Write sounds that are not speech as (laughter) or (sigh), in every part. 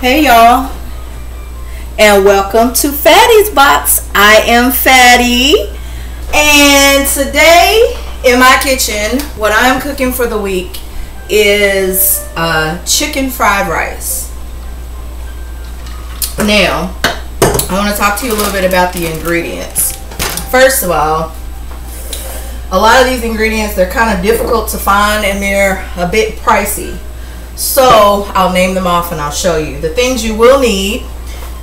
Hey y'all, and welcome to Phatty's Box. I am Phatty, and today in my kitchen, what I'm cooking for the week is uh, chicken fried rice. Now, I want to talk to you a little bit about the ingredients. First of all, a lot of these ingredients they're kind of difficult to find and they're a bit pricey. So I'll name them off and I'll show you. The things you will need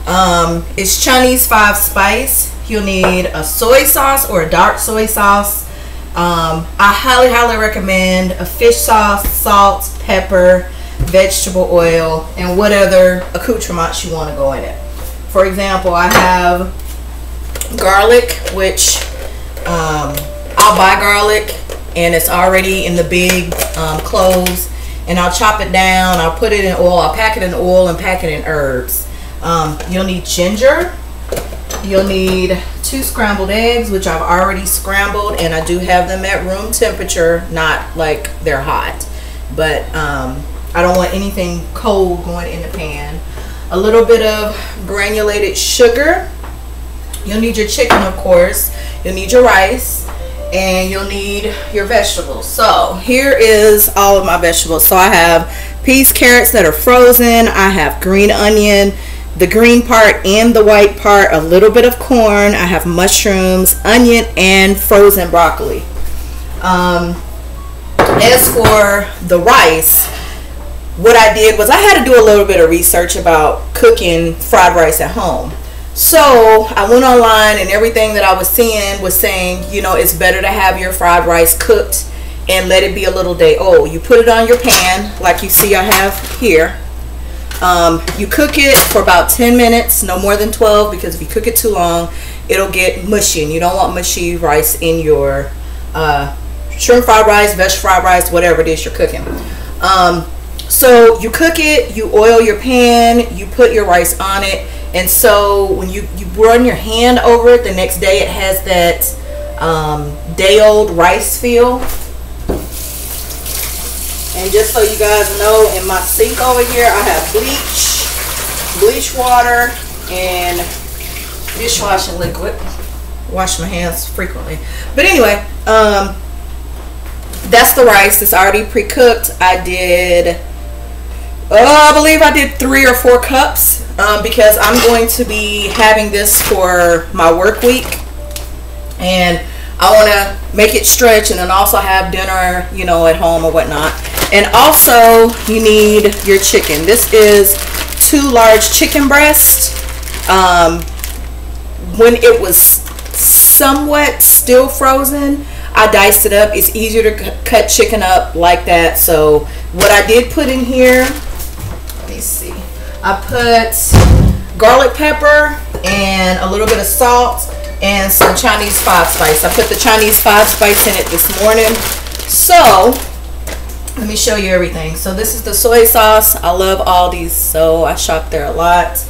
um, is Chinese five spice. You'll need a soy sauce or a dark soy sauce. Um, I highly, highly recommend a fish sauce, salt, pepper, vegetable oil, and what other accoutrements you want to go in it. For example, I have garlic, which um, I'll buy garlic and it's already in the big um, cloves and I'll chop it down. I'll put it in oil. I'll pack it in oil and pack it in herbs. Um, you'll need ginger. You'll need two scrambled eggs, which I've already scrambled, and I do have them at room temperature, not like they're hot. But um, I don't want anything cold going in the pan. A little bit of granulated sugar. You'll need your chicken, of course. You'll need your rice and you'll need your vegetables. So here is all of my vegetables. So I have peas, carrots that are frozen. I have green onion, the green part and the white part, a little bit of corn. I have mushrooms, onion, and frozen broccoli. Um, as for the rice, what I did was I had to do a little bit of research about cooking fried rice at home. So I went online and everything that I was seeing was saying, you know, it's better to have your fried rice cooked and let it be a little day old. You put it on your pan like you see I have here. Um, you cook it for about 10 minutes, no more than 12 because if you cook it too long, it'll get mushy and you don't want mushy rice in your uh, shrimp fried rice, veg fried rice, whatever it is you're cooking. Um, so you cook it, you oil your pan, you put your rice on it, and so when you, you run your hand over it, the next day it has that um, day old rice feel. And just so you guys know, in my sink over here, I have bleach, bleach water, and dishwashing liquid. Wash my hands frequently. But anyway, um, that's the rice. It's already pre-cooked. I did uh, I believe I did three or four cups um, because I'm going to be having this for my work week and I want to make it stretch and then also have dinner, you know, at home or whatnot. And also you need your chicken. This is two large chicken breasts. Um, when it was somewhat still frozen, I diced it up. It's easier to cut chicken up like that. So what I did put in here. I put garlic pepper and a little bit of salt and some Chinese five spice. I put the Chinese five spice in it this morning. So, let me show you everything. So this is the soy sauce. I love Aldi's, so I shop there a lot.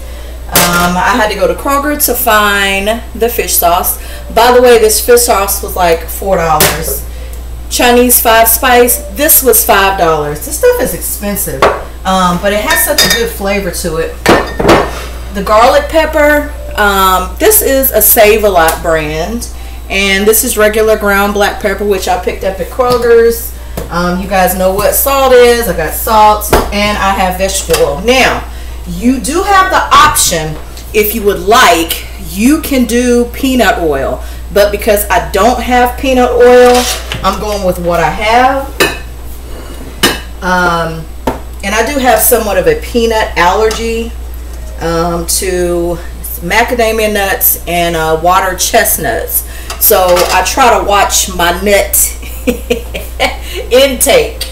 Um, I had to go to Kroger to find the fish sauce. By the way, this fish sauce was like $4. Chinese five spice, this was $5. This stuff is expensive. Um, but it has such a good flavor to it. The garlic pepper, um, this is a Save-A-Lot brand. And this is regular ground black pepper, which I picked up at Kroger's. Um, you guys know what salt is. I got salt and I have vegetable oil. Now, you do have the option, if you would like, you can do peanut oil. But because I don't have peanut oil, I'm going with what I have. Um, and I do have somewhat of a peanut allergy um, to macadamia nuts and uh, water chestnuts. So I try to watch my nut (laughs) intake.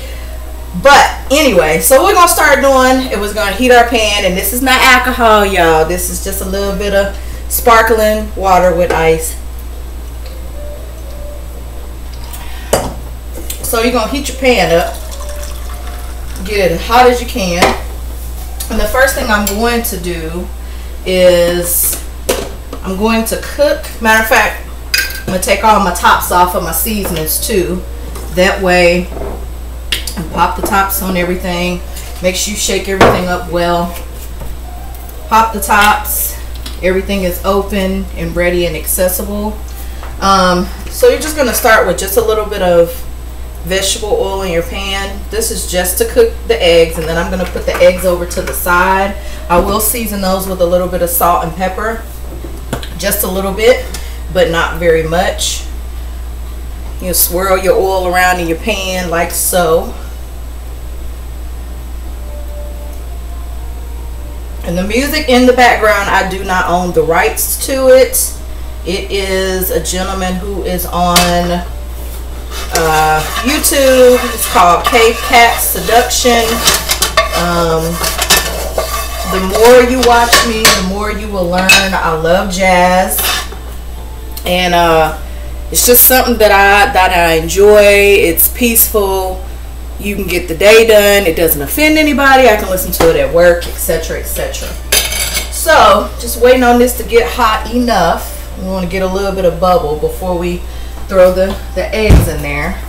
But anyway, so we're gonna start doing. It was gonna heat our pan, and this is not alcohol, y'all. This is just a little bit of sparkling water with ice. So you're gonna heat your pan up get it hot as you can. And the first thing I'm going to do is I'm going to cook. Matter of fact, I'm going to take all my tops off of my seasonings too. That way, and pop the tops on everything. Make sure you shake everything up well. pop the tops everything is open and ready and accessible um, so you're just going to start with just a little bit of vegetable oil in your pan. This is just to cook the eggs and then I'm going to put the eggs over to the side. I will season those with a little bit of salt and pepper just a little bit but not very much. You swirl your oil around in your pan like so. And the music in the background, I do not own the rights to it. It is a gentleman who is on uh, YouTube. It's called Cave Cat Seduction. Um, the more you watch me, the more you will learn. I love jazz. And uh, it's just something that I that I enjoy. It's peaceful you can get the day done it doesn't offend anybody i can listen to it at work etc etc so just waiting on this to get hot enough we want to get a little bit of bubble before we throw the the eggs in there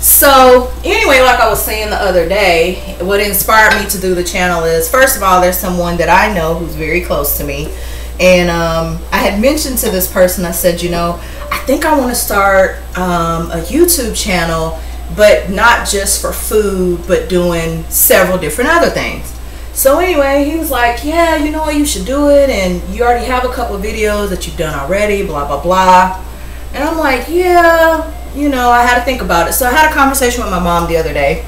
so anyway like i was saying the other day what inspired me to do the channel is first of all there's someone that i know who's very close to me and um, i had mentioned to this person i said you know i think i want to start um, a youtube channel but not just for food, but doing several different other things. So anyway, he was like, yeah, you know what, you should do it. And you already have a couple videos that you've done already, blah, blah, blah. And I'm like, yeah, you know, I had to think about it. So I had a conversation with my mom the other day.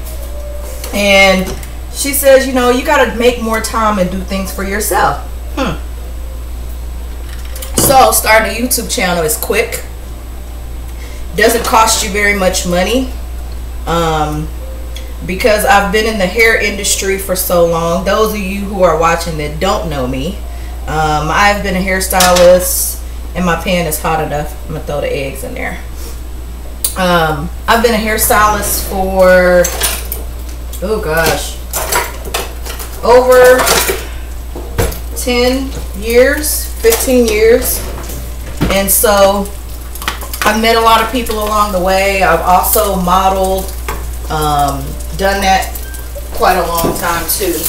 And she says, you know, you got to make more time and do things for yourself. Hmm. So starting a YouTube channel is quick. Doesn't cost you very much money um, because I've been in the hair industry for so long. Those of you who are watching that don't know me, um, I've been a hairstylist and my pan is hot enough. I'm gonna throw the eggs in there. Um, I've been a hairstylist for, oh gosh, over 10 years, 15 years. And so I've met a lot of people along the way. I've also modeled, um, done that quite a long time too.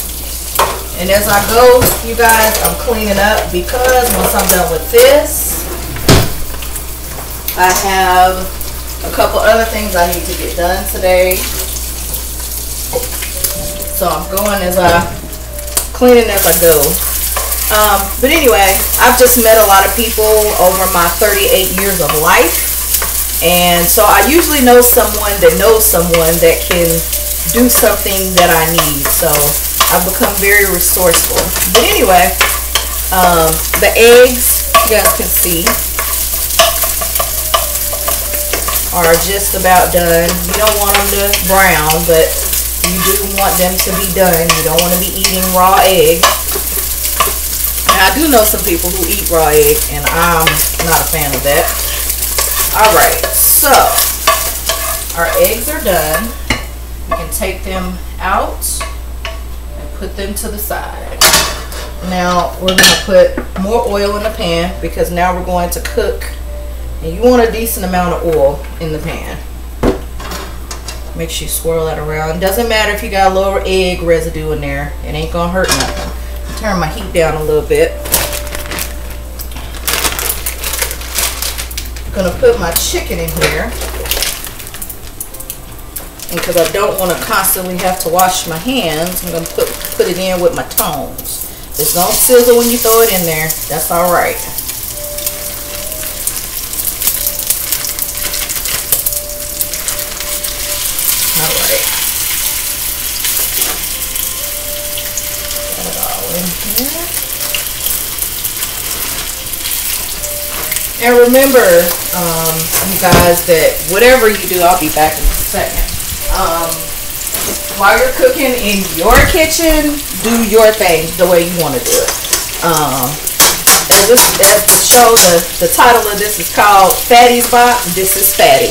And as I go, you guys, I'm cleaning up because once I'm done with this, I have a couple other things I need to get done today. So I'm going as I, cleaning as I go. Um, but anyway, I've just met a lot of people over my 38 years of life. And so I usually know someone that knows someone that can do something that I need. So I've become very resourceful. But anyway, um, the eggs, you guys can see, are just about done. You don't want them to brown, but you do want them to be done. You don't want to be eating raw egg. I do know some people who eat raw egg, and I'm not a fan of that. All right, so our eggs are done. You can take them out and put them to the side. Now we're going to put more oil in the pan because now we're going to cook. And you want a decent amount of oil in the pan. Make sure you swirl that around. Doesn't matter if you got a little egg residue in there. It ain't going to hurt nothing turn my heat down a little bit. I'm gonna put my chicken in here. And because I don't want to constantly have to wash my hands, I'm gonna put put it in with my tongs. It's gonna sizzle when you throw it in there. That's all right. And remember, um, you guys, that whatever you do, I'll be back in a second. Um, while you're cooking in your kitchen, do your thing the way you want to do it. Um, as, this, as the show, the, the title of this is called Phatty's Box, this is Phatty.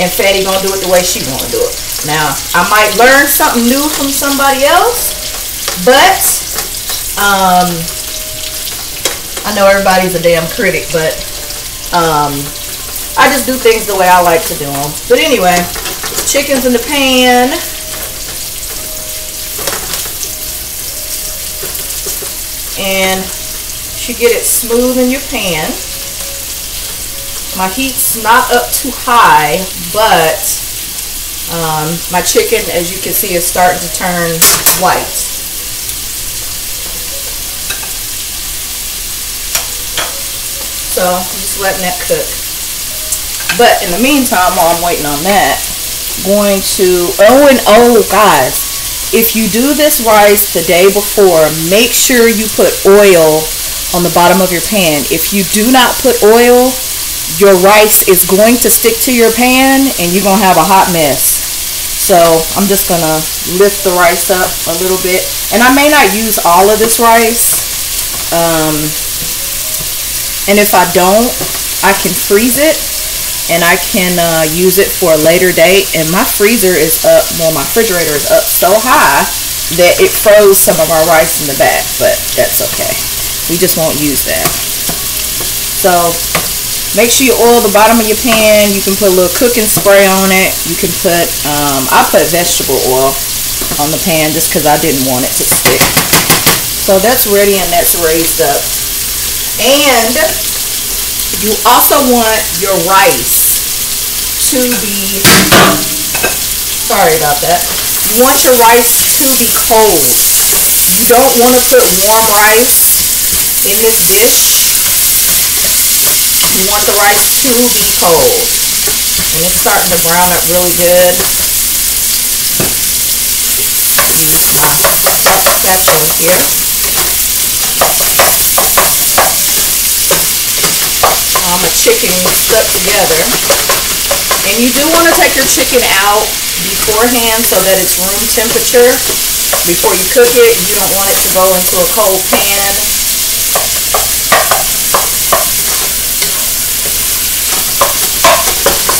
And Phatty gonna do it the way she wanna do it. Now, I might learn something new from somebody else, but um, I know everybody's a damn critic, but um, I just do things the way I like to do them. But anyway, chicken's in the pan. And you get it smooth in your pan. My heat's not up too high, but um, my chicken, as you can see, is starting to turn white. So letting that cook. But in the meantime, while I'm waiting on that, going to, oh and oh guys, if you do this rice the day before, make sure you put oil on the bottom of your pan. If you do not put oil, your rice is going to stick to your pan and you're going to have a hot mess. So I'm just going to lift the rice up a little bit. And I may not use all of this rice. Um, and if I don't, I can freeze it and I can uh, use it for a later date. And my freezer is up, well, my refrigerator is up so high that it froze some of our rice in the back, but that's okay. We just won't use that. So Make sure you oil the bottom of your pan. You can put a little cooking spray on it. You can put, um, I put vegetable oil on the pan just because I didn't want it to stick. So that's ready and that's raised up. And you also want your rice to be, sorry about that. You want your rice to be cold. You don't want to put warm rice in this dish you want the rice to be cold. And it's starting to brown up really good. Use my spatula here. My chicken stuck together. And you do want to take your chicken out beforehand so that it's room temperature before you cook it. You don't want it to go into a cold pan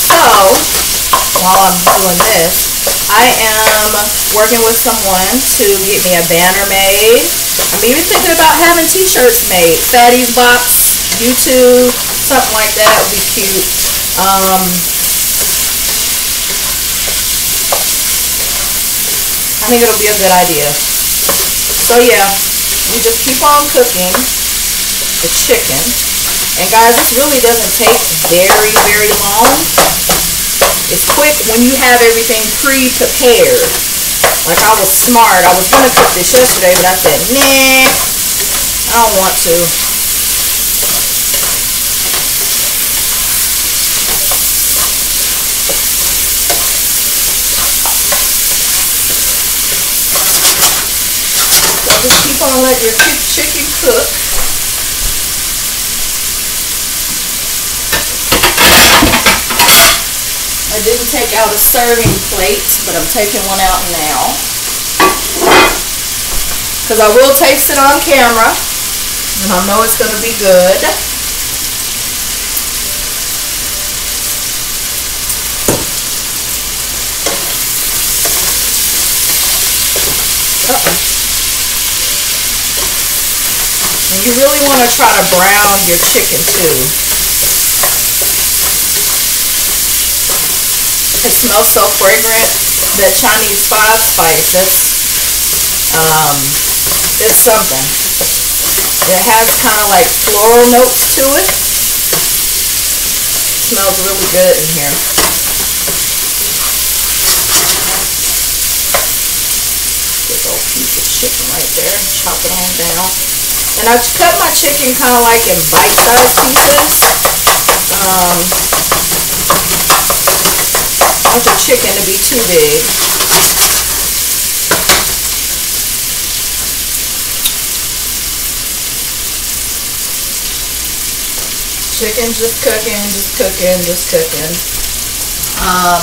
So, while I'm doing this, I am working with someone to get me a banner made. I'm even thinking about having t-shirts made. Phatty's Box, YouTube, something like that would be cute. Um, I think it'll be a good idea. So yeah, we just keep on cooking the chicken. And guys, this really doesn't take very, very long. It's quick when you have everything pre-prepared. Like I was smart. I was going to cook this yesterday, but I said, nah, I don't want to. Just keep on letting your chicken cook. I didn't take out a serving plate, but I'm taking one out now. Because I will taste it on camera, and I know it's going to be good. Uh -oh. And you really want to try to brown your chicken too. It smells so fragrant. That Chinese five spice, that's, um, it's something. It has kind of like floral notes to it. Smells really good in here. Big old piece of chicken right there. Chop it on down. And I cut my chicken kind of like in bite-sized pieces. Um, want the chicken to be too big. Chicken just cooking, just cooking, just cooking. Um,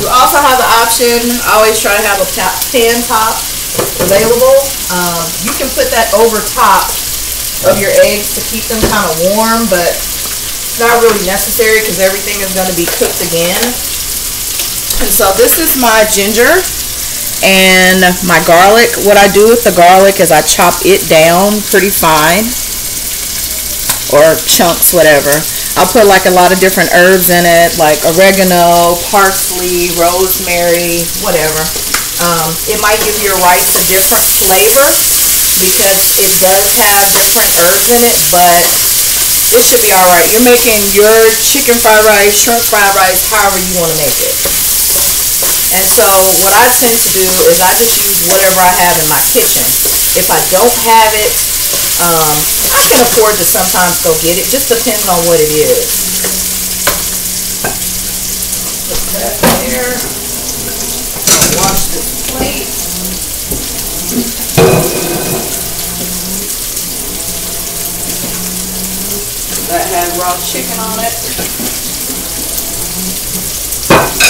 you also have the option, I always try to have a pan top available. Um, you can put that over top of your eggs to keep them kind of warm, but it's not really necessary because everything is going to be cooked again. And so this is my ginger and my garlic. What I do with the garlic is I chop it down pretty fine or chunks, whatever. I'll put like a lot of different herbs in it, like oregano, parsley, rosemary, whatever. Um, it might give your rice a different flavor. because it does have different herbs in it, but it should be all right. You're making your chicken fried rice, shrimp fried rice, however you want to make it. And so what I tend to do is I just use whatever I have in my kitchen. If I don't have it, um, I can afford to sometimes go get it. Just depends on what it is. Put that there. Wash this plate. That had raw chicken on it.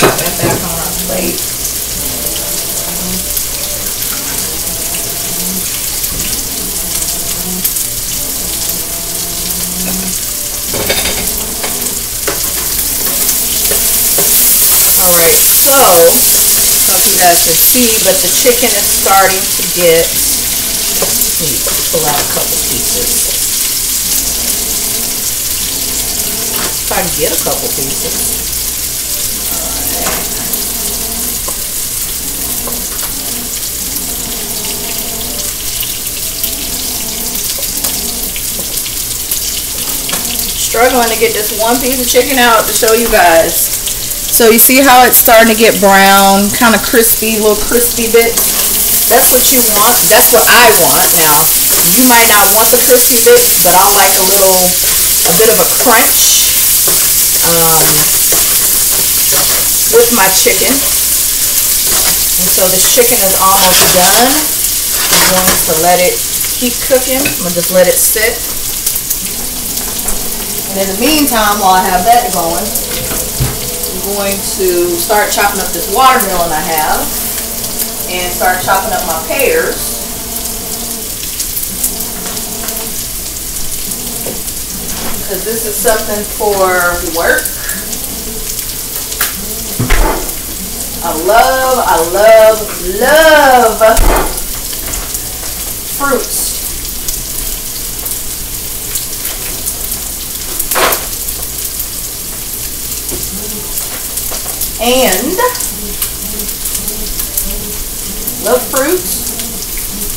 Put that back on our plate. Alright, so, if you guys can see, but the chicken is starting to get, let me pull out a couple pieces. I can get a couple pieces. struggling to get this one piece of chicken out to show you guys. So you see how it's starting to get brown, kind of crispy, little crispy bits. That's what you want. That's what I want. Now, you might not want the crispy bits, but I like a little, a bit of a crunch um, with my chicken. And so the chicken is almost done. I'm going to let it keep cooking. I'm going to just let it sit. And in the meantime, while I have that going, I'm going to start chopping up this watermelon I have and start chopping up my pears. Because this is something for work. I love, I love, love fruits. And love fruits.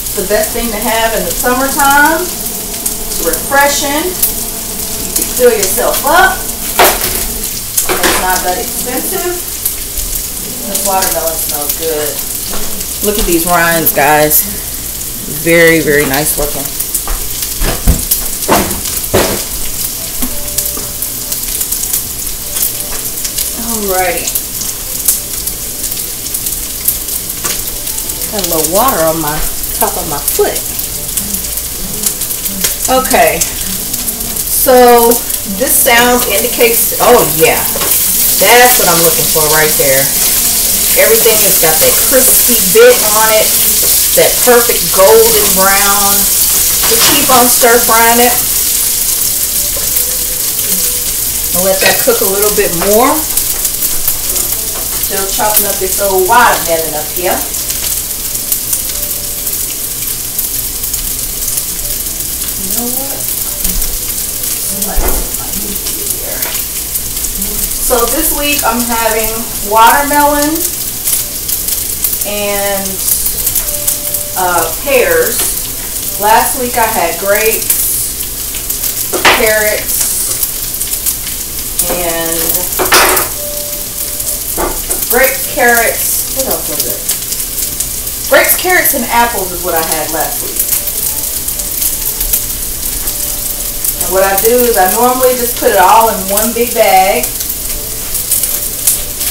It's the best thing to have in the summertime. It's refreshing. You can fill yourself up. It's not that expensive. This watermelon smells good. Look at these rinds, guys. Very, very nice looking. Alrighty. Got a little water on my top of my foot. Okay. So this sound indicates, oh yeah, that's what I'm looking for right there. Everything has got that crispy bit on it, that perfect golden brown. Just keep on stir frying it. I'll let that cook a little bit more. Still chopping up this old watermelon up here. Know what? So this week I'm having watermelon and uh, pears. Last week I had grapes, carrots, and grapes, carrots. What else was it? Grapes, carrots, and apples is what I had last week. And what I do is I normally just put it all in one big bag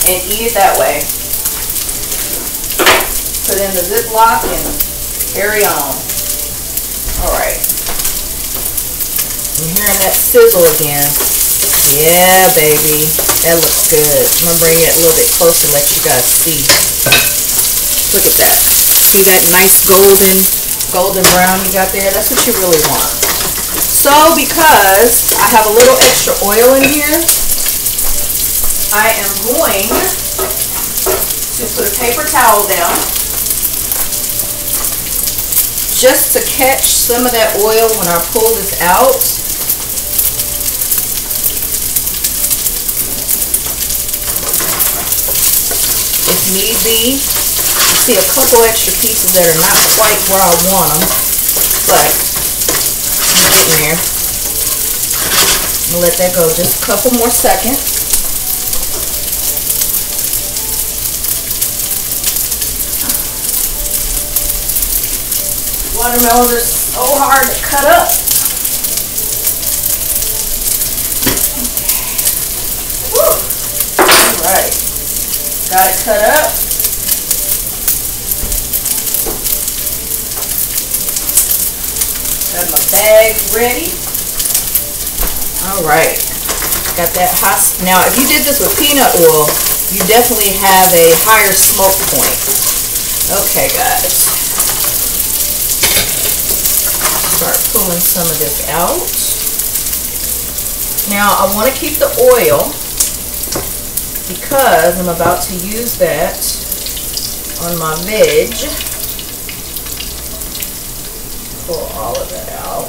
and eat it that way. Put in the Ziploc and carry on. Alright. I'm hearing that sizzle again. Yeah, baby. That looks good. I'm going to bring it a little bit closer let you guys see. Look at that. See that nice golden, golden brown you got there? That's what you really want. So because I have a little extra oil in here, I am going to put a paper towel down just to catch some of that oil when I pull this out. If need be, see a couple extra pieces that are not quite where I want them. but I'm there. Let that go just a couple more seconds. Watermelons are so hard to cut up. All right, got it cut up. Got my bag ready. All right, got that hot. Now, if you did this with peanut oil, you definitely have a higher smoke point. Okay, guys. Start pulling some of this out. Now, I want to keep the oil because I'm about to use that on my veg. Pull all of it out.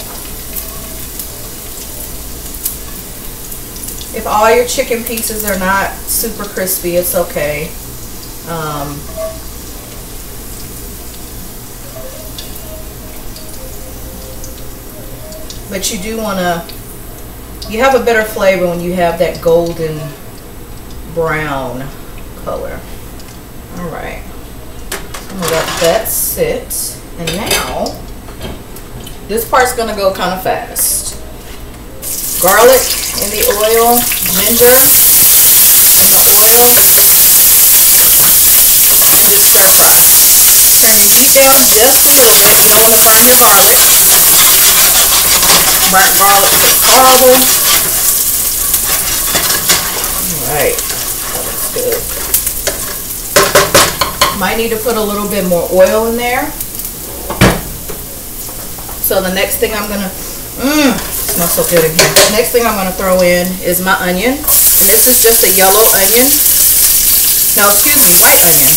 If all your chicken pieces are not super crispy, it's okay. Um, but you do want to, you have a better flavor when you have that golden brown color. All right, I'm gonna let that sit. And now, this part's gonna go kind of fast. Garlic in the oil, ginger in the oil, and just stir fry. Turn your heat down just a little bit. You don't want to burn your garlic. Burnt garlic is horrible. All right good. Might need to put a little bit more oil in there. So the next thing I'm gonna, mmm, smells so good in here. The next thing I'm gonna throw in is my onion. And this is just a yellow onion. No, excuse me, white onion.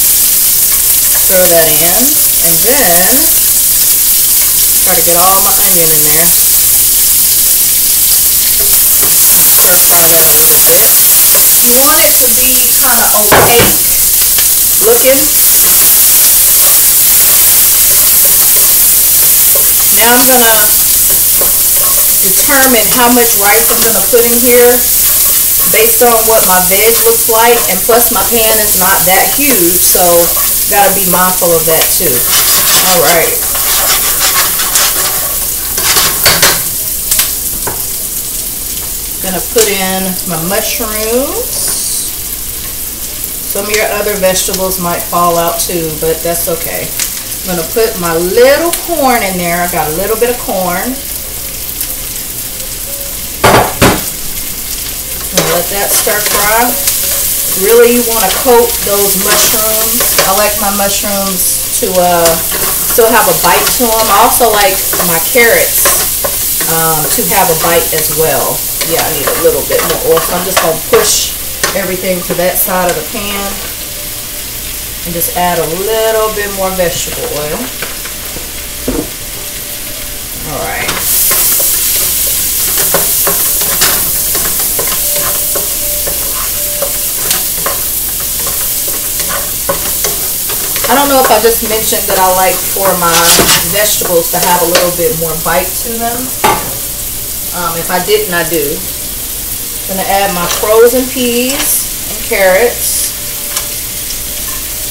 Throw that in. And then, try to get all my onion in there. Stir fry that a little bit. You want it to be kind of opaque looking. Now I'm going to determine how much rice I'm going to put in here based on what my veg looks like and plus my pan is not that huge so got to be mindful of that too. All right. Gonna put in my mushrooms. Some of your other vegetables might fall out too, but that's okay. I'm gonna put my little corn in there. I got a little bit of corn. let that stir fry. Really you want to coat those mushrooms. I like my mushrooms to uh, still have a bite to them. I also like my carrots um, to have a bite as well yeah, I need a little bit more oil. So I'm just going to push everything to that side of the pan and just add a little bit more vegetable oil. All right. I don't know if I just mentioned that I like for my vegetables to have a little bit more bite to them. Um, if I didn't, I do. I'm going to add my frozen peas and carrots.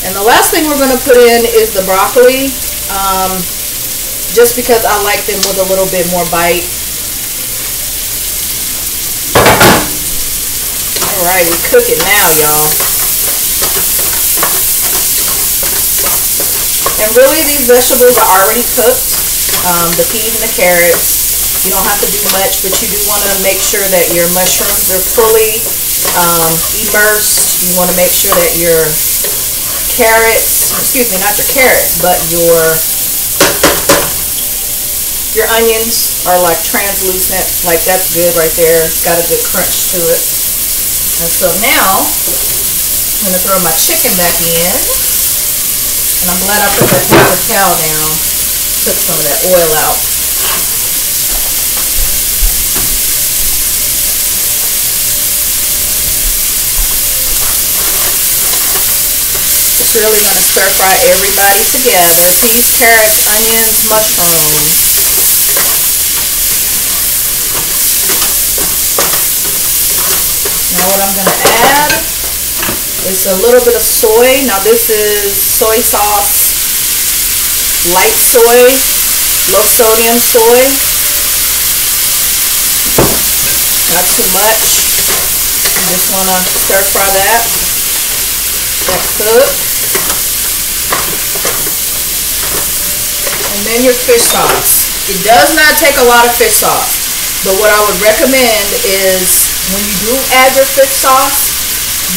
And the last thing we're going to put in is the broccoli. Um, just because I like them with a little bit more bite. Alright, we cook it now, y'all. And really, these vegetables are already cooked. Um, the peas and the carrots. You don't have to do much, but you do want to make sure that your mushrooms are fully um, immersed. You want to make sure that your carrots, excuse me, not your carrots, but your your onions are like translucent. Like that's good right there. It's Got a good crunch to it. And so now I'm going to throw my chicken back in. And I'm glad I put that paper towel down. Took some of that oil out. really going to stir fry everybody together. Peas, carrots, onions, mushrooms. Now what I'm going to add is a little bit of soy. Now this is soy sauce, light soy, low sodium soy. Not too much. I just want to stir fry that. That's cooked. And then your fish sauce. It does not take a lot of fish sauce. But what I would recommend is when you do add your fish sauce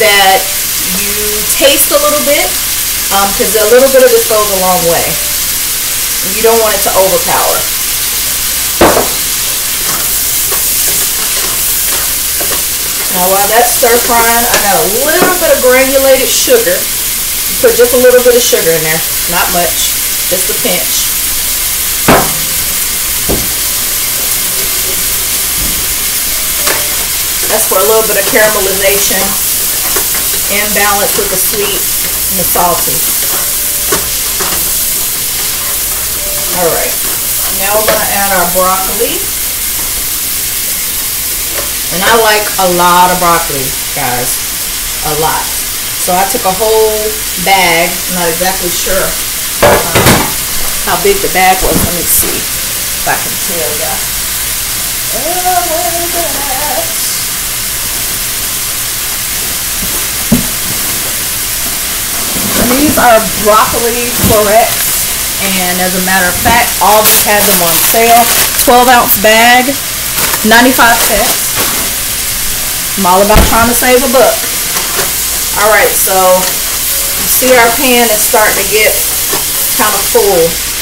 that you taste a little bit because um, a little bit of this goes a long way. You don't want it to overpower. Now while that's stir frying, I got a little bit of granulated sugar. Put just a little bit of sugar in there, not much, just a pinch. That's for a little bit of caramelization and balance with the sweet and the salty. Alright, now we're going to add our broccoli. And I like a lot of broccoli, guys. A lot. So I took a whole bag. I'm not exactly sure um, how big the bag was. Let me see if I can tell is that? These are broccoli florets. And as a matter of fact, Aldi's had them on sale. 12 ounce bag, 95 cents. I'm all about trying to save a buck. Alright, so you see our pan is starting to get kind of full.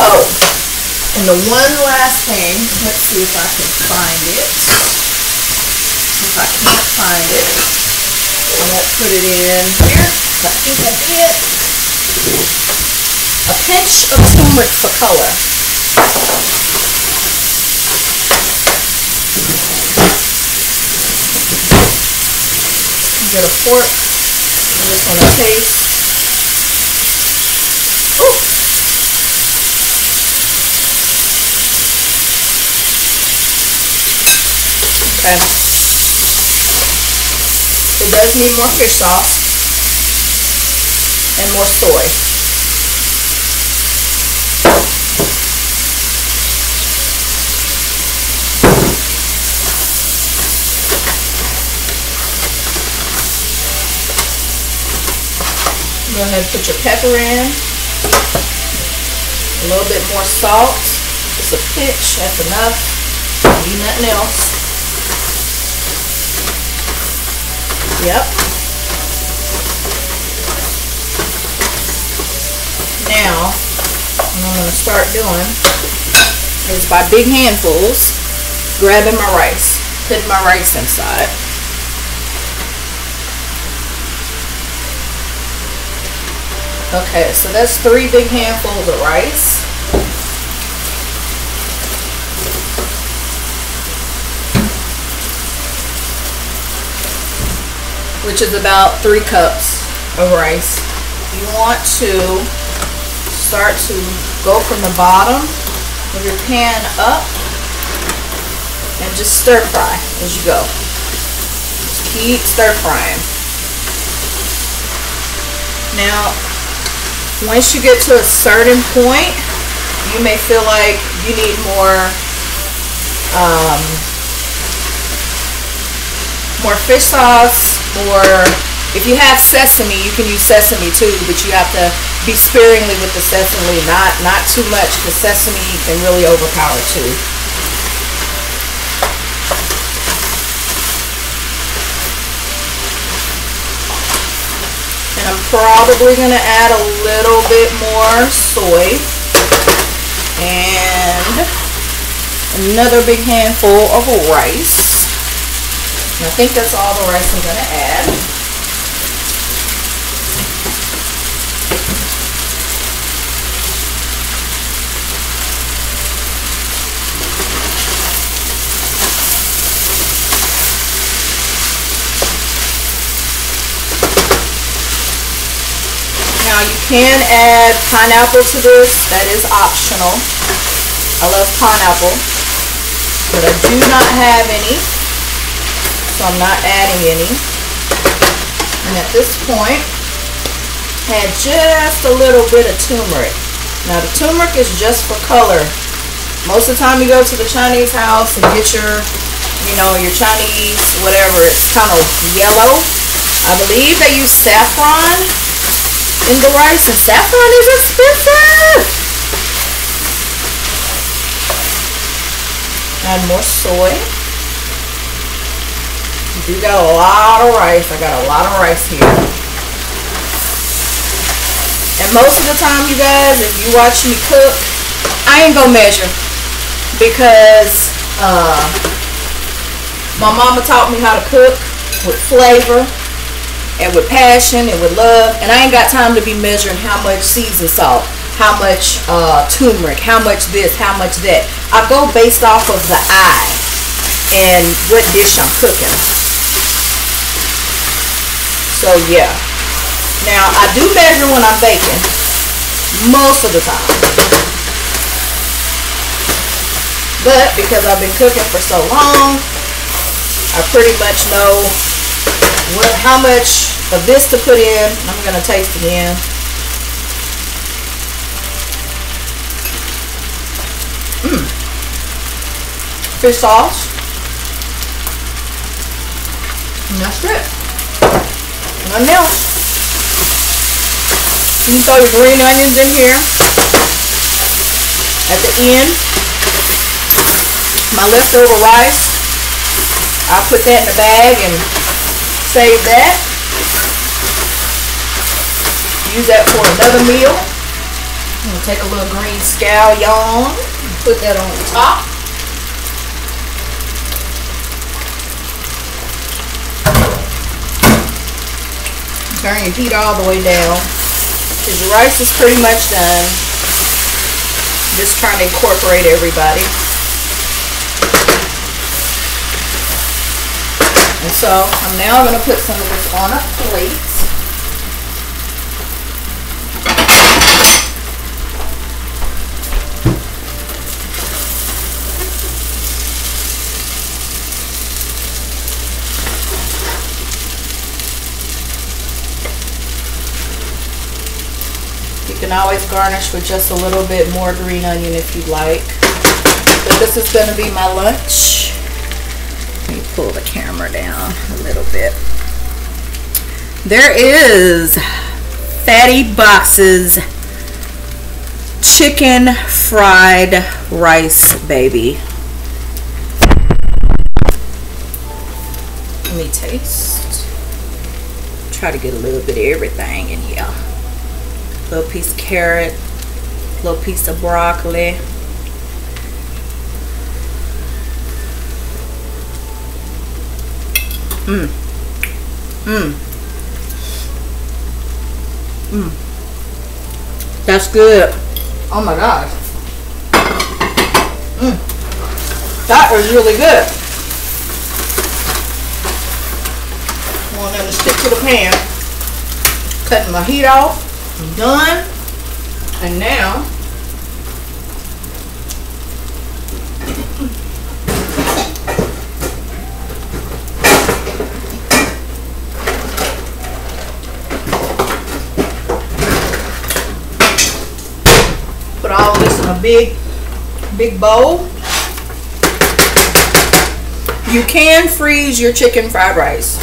Oh, and the one last thing, let's see if I can find it. If I can't find it, I won't put it in here. I think I did. A pinch of turmeric for color. Get a fork. I'm just going to taste. Okay. It does need more fish sauce and more soy. Go ahead and put your pepper in. A little bit more salt. Just a pinch, that's enough. Need nothing else. Yep. Now, what I'm going to start doing is by big handfuls, grabbing my rice, putting my rice inside. Okay, so that's three big handfuls of rice. Which is about three cups of rice. You want to start to go from the bottom of your pan up and just stir fry as you go. Just keep stir frying. Now, once you get to a certain point, you may feel like you need more um, more fish sauce, or if you have sesame, you can use sesame too, but you have to be sparingly with the sesame, not not too much, because sesame can really overpower too. And I'm probably going to add a little bit more soy and another big handful of rice. And I think that's all the rice I'm going to add. Now you can add pineapple to this, that is optional. I love pineapple, but I do not have any, so I'm not adding any. And at this point, add just a little bit of turmeric. Now the turmeric is just for color. Most of the time you go to the Chinese house and get your, you know, your Chinese, whatever, it's kind of yellow. I believe they use saffron in the rice and saffron is expensive. Add more soy. You got a lot of rice. I got a lot of rice here. And most of the time, you guys, if you watch me cook, I ain't gonna measure because uh, my mama taught me how to cook with flavor and with passion and with love. And I ain't got time to be measuring how much seasoned salt, how much uh, turmeric, how much this, how much that. I go based off of the eye and what dish I'm cooking. So yeah. Now I do measure when I'm baking most of the time. But because I've been cooking for so long, I pretty much know what how much of this to put in. I'm going to taste again. Mmm. Fish sauce. And that's it. Nothing else. You can throw your green onions in here at the end my leftover rice. I'll put that in a bag and save that. Use that for another meal. I'm gonna take a little green scallion, put that on the top. Turn your heat all the way down. Because your rice is pretty much done. Just trying to incorporate everybody. And so I'm now going to put some of this on a plate. Can always garnish with just a little bit more green onion if you'd like. But this is going to be my lunch Let me pull the camera down a little bit. There is Phatty Boxes chicken fried rice baby. Let me taste. Try to get a little bit of everything in here. Little piece of carrot, little piece of broccoli, Mmm. Mmm. Mmm. That's good. Oh my gosh. Mmm. That is really good. Well, then to stick to the pan. Cutting my heat off. I'm done. And now put all this in a big, big bowl. You can freeze your chicken fried rice.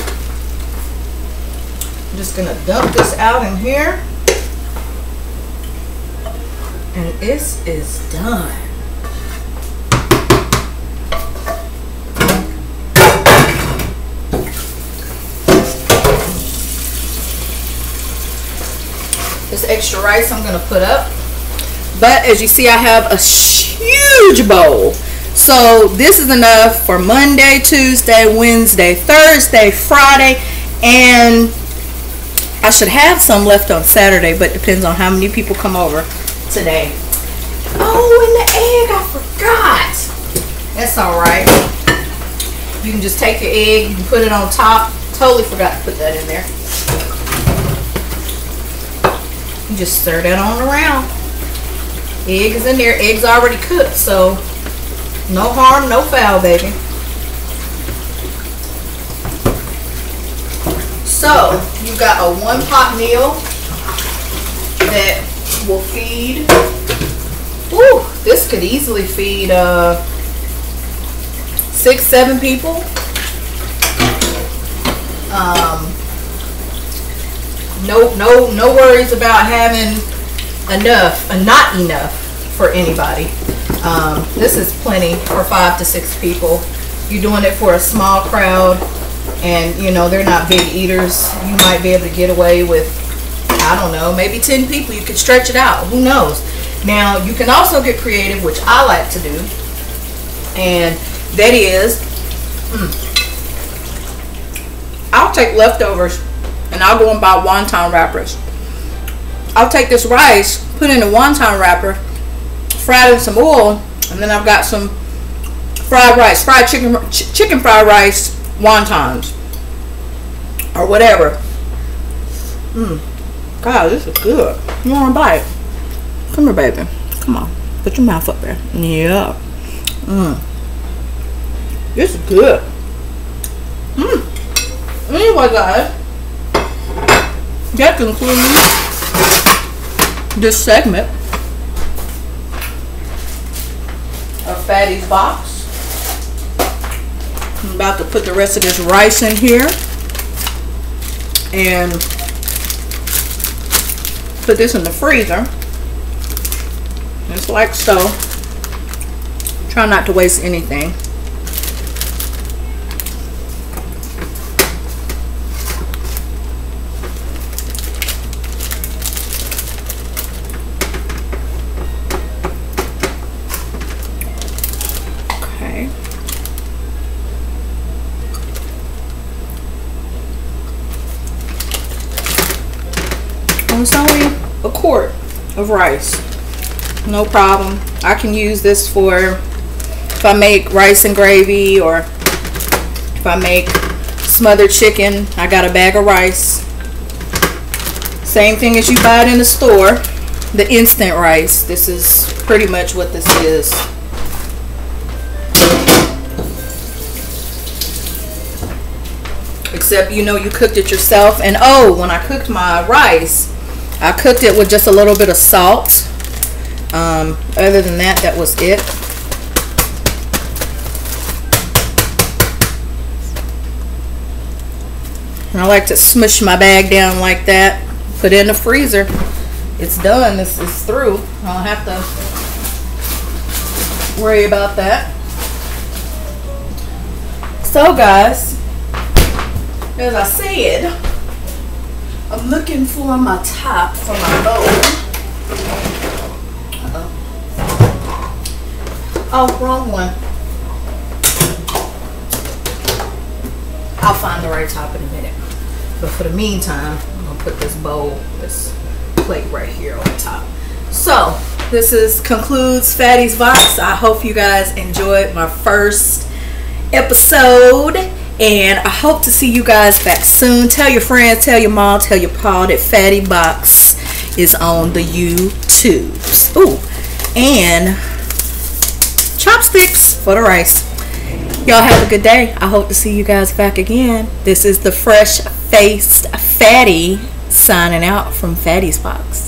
I'm just gonna dump this out in here. And this is done. This extra rice I'm gonna put up but as you see, I have a huge bowl. So this is enough for Monday, Tuesday, Wednesday, Thursday, Friday, and I should have some left on Saturday, but depends on how many people come over today. Oh, and the egg, I forgot. That's all right. You can just take your egg, can put it on top. Totally forgot to put that in there. You just stir that on around. Egg is in there. Egg's already cooked, so no harm, no foul, baby. So, you've got a one pot meal that will feed. Ooh, this could easily feed uh, six, seven people. Um, no, no, no worries about having enough, uh, not enough for anybody. Um, this is plenty for five to six people. You're doing it for a small crowd, and you know they're not big eaters. You might be able to get away with, I don't know, maybe ten people. You could stretch it out. Who knows? Now you can also get creative, which I like to do, and that is, mm, I'll take leftovers and I'll go and buy wonton wrappers. I'll take this rice, put in a wonton wrapper, fry it in some oil, and then I've got some fried rice, fried chicken, ch chicken fried rice, wontons, or whatever. Mmm. God, this is good. You want a bite? Come here, baby. Come on. Put your mouth up there. Yeah. Mmm. This is good. Mmm. Anyway, guys that concludes this segment of Phatty's Box. I'm about to put the rest of this rice in here and put this in the freezer. Just like so. Try not to waste anything it's only a quart of rice. No problem. I can use this for if I make rice and gravy or if I make smothered chicken I got a bag of rice. Same thing as you buy it in the store the instant rice. This is pretty much what this is. Except you know you cooked it yourself and oh when I cooked my rice I cooked it with just a little bit of salt. Um, other than that, that was it. And I like to smush my bag down like that. Put it in the freezer. It's done. This is through. I don't have to worry about that. So guys, as I said, I'm looking for my top for my bowl. Uh -oh. oh, wrong one. I'll find the right top in a minute. But for the meantime, I'm gonna put this bowl, this plate right here on top. So this is concludes Phatty's Box. I hope you guys enjoyed my first episode and I hope to see you guys back soon. Tell your friends, tell your mom, tell your pa that Phatty Box is on the YouTubes. Ooh, and chopsticks for the rice. Y'all have a good day. I hope to see you guys back again. This is the fresh faced Phatty signing out from Phatty's Box.